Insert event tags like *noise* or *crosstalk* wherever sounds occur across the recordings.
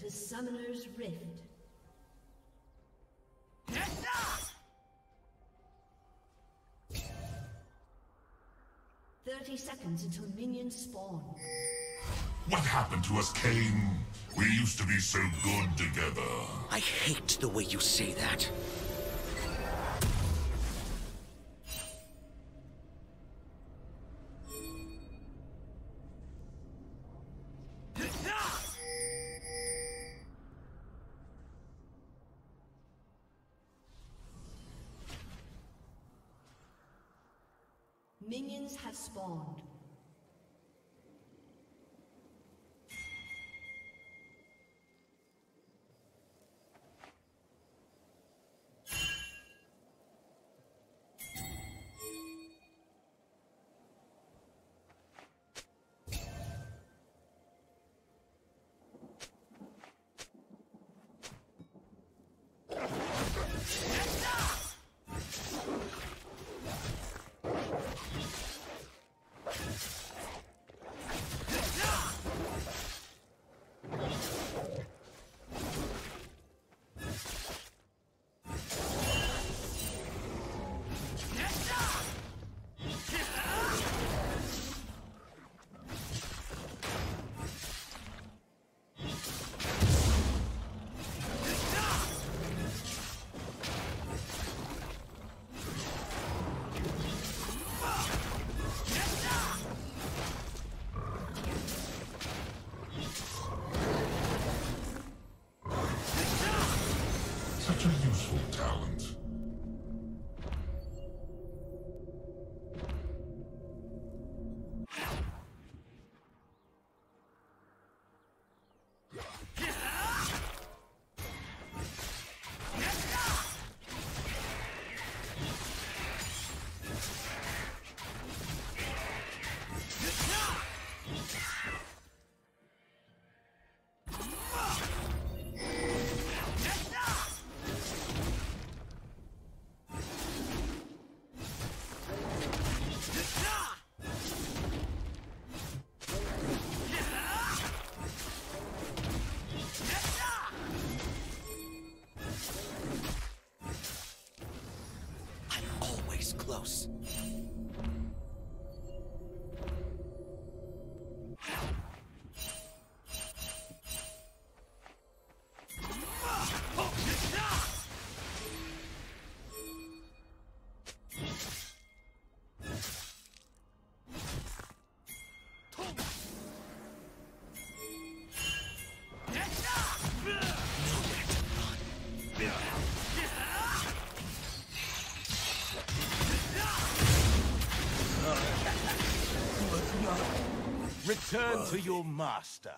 to Summoner's Rift. Thirty seconds until minions spawn. What happened to us, Kayn? We used to be so good together. I hate the way you say that. Talent. Return to your master.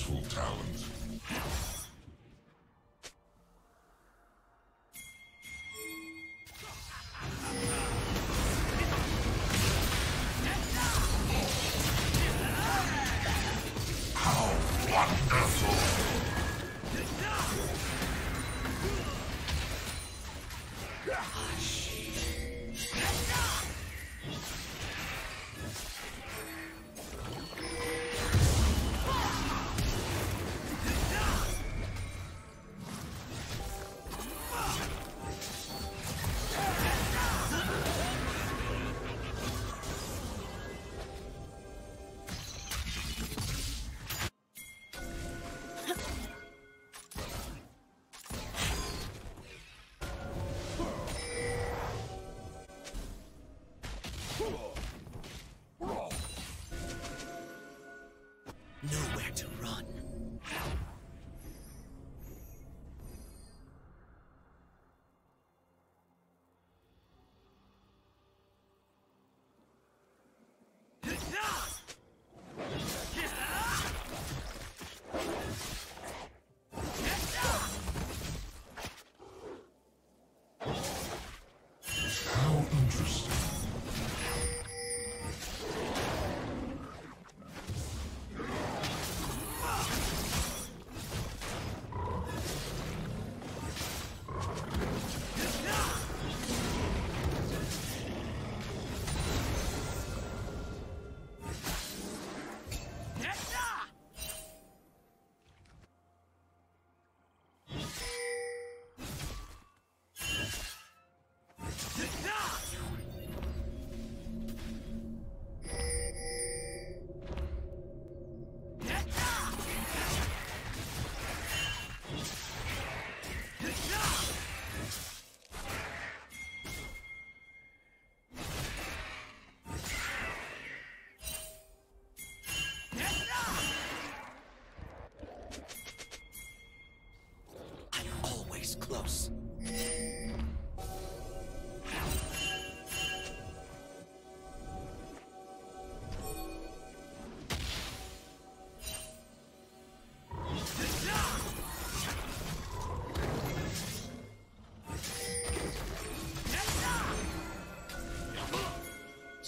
Useful talent.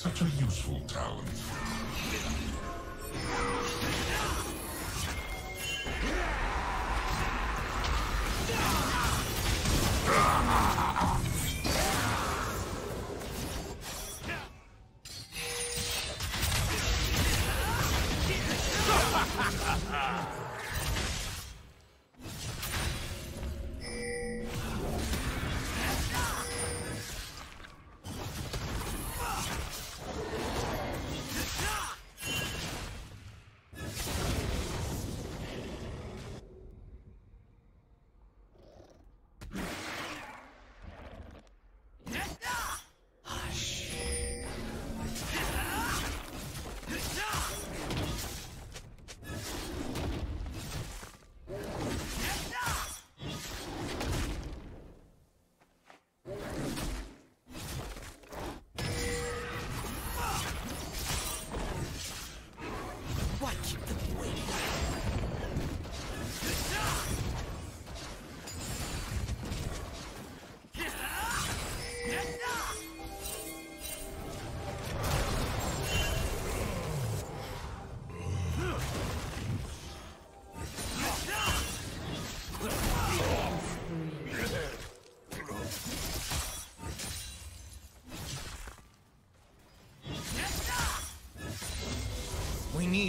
Such a useful talent.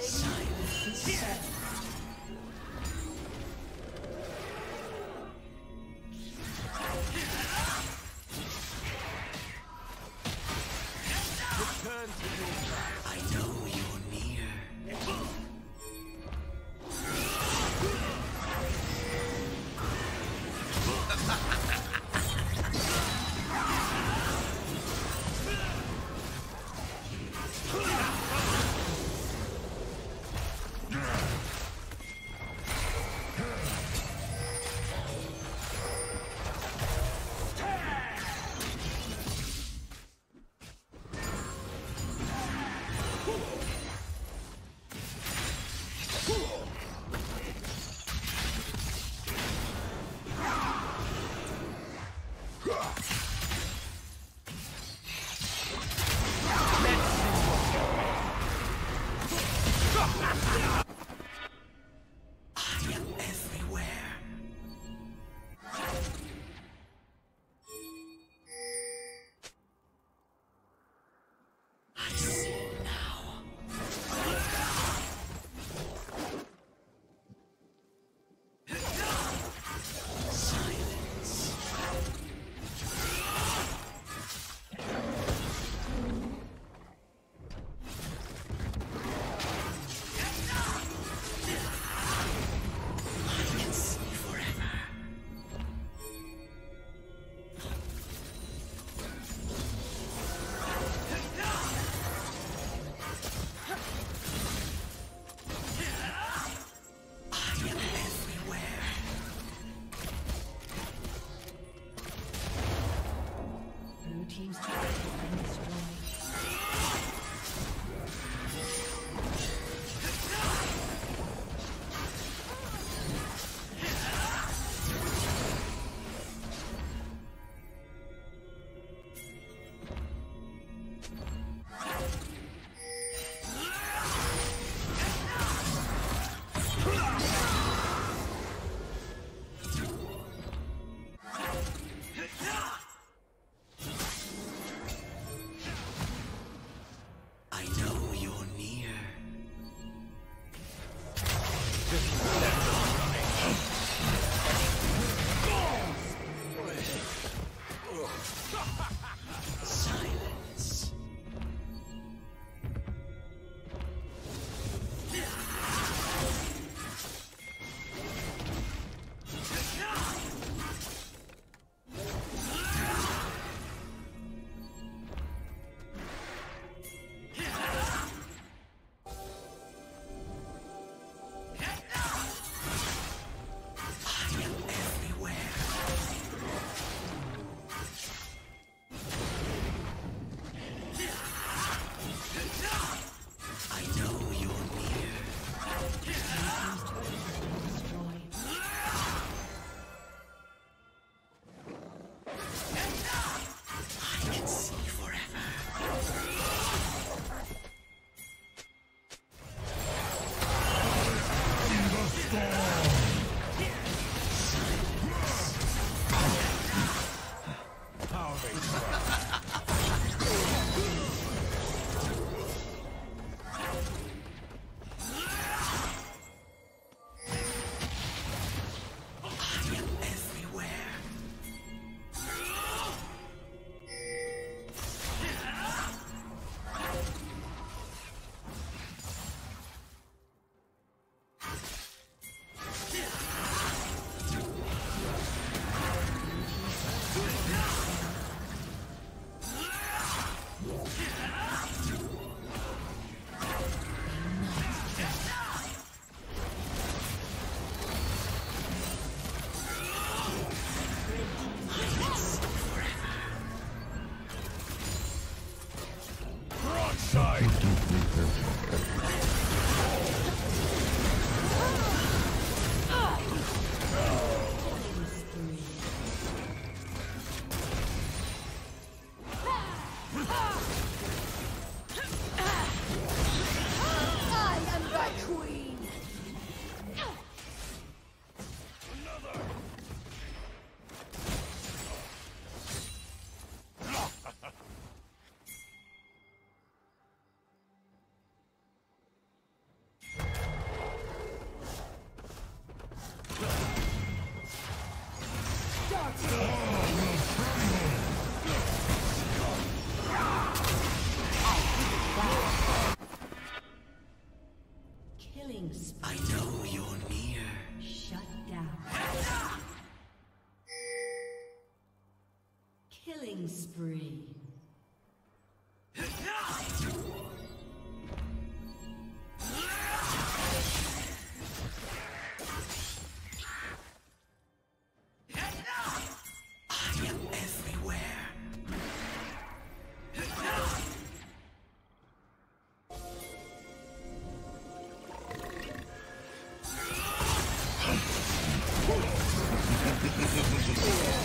Return Killing spree. Oh, *laughs*